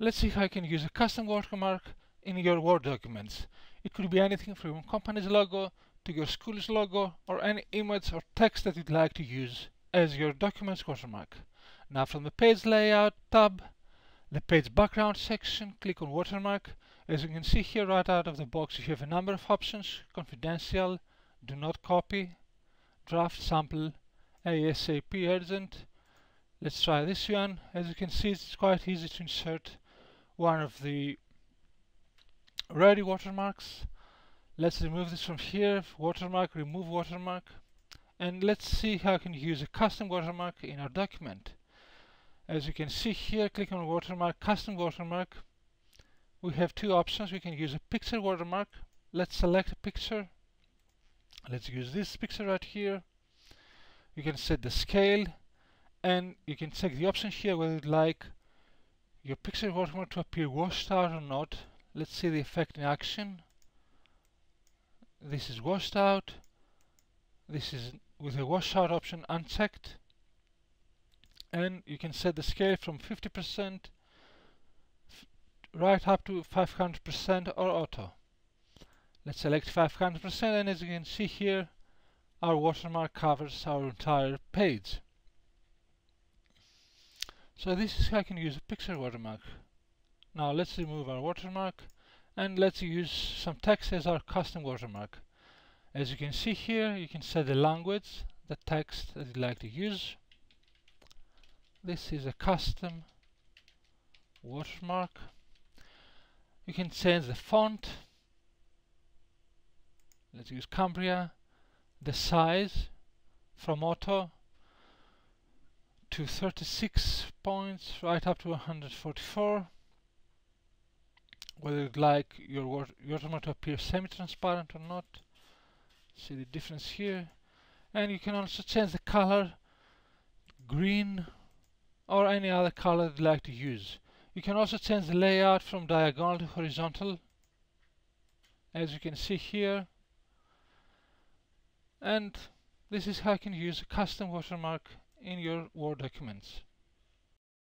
Let's see how you can use a custom watermark in your Word documents. It could be anything from your company's logo to your school's logo or any image or text that you'd like to use as your document's watermark. Now from the page layout tab, the page background section, click on watermark. As you can see here right out of the box you have a number of options, confidential, do not copy, draft sample, ASAP urgent. Let's try this one. As you can see it's quite easy to insert one of the ready watermarks. Let's remove this from here, watermark, remove watermark. And let's see how I can use a custom watermark in our document. As you can see here, click on watermark, custom watermark. We have two options. We can use a picture watermark. Let's select a picture. Let's use this picture right here. You can set the scale and you can check the option here whether you'd like your picture watermark to appear washed out or not. Let's see the effect in action. This is washed out. This is with the washout option unchecked. And you can set the scale from 50% right up to 500% or auto. Let's select 500% and as you can see here our watermark covers our entire page. So this is how I can use a picture watermark. Now let's remove our watermark and let's use some text as our custom watermark. As you can see here, you can set the language, the text that you'd like to use. This is a custom watermark. You can change the font. Let's use Cambria. The size from auto to 36 points right up to 144 whether you'd like your watermark to appear semi-transparent or not see the difference here. And you can also change the color green or any other color you'd like to use. You can also change the layout from diagonal to horizontal as you can see here. And this is how you can use a custom watermark in your Word documents.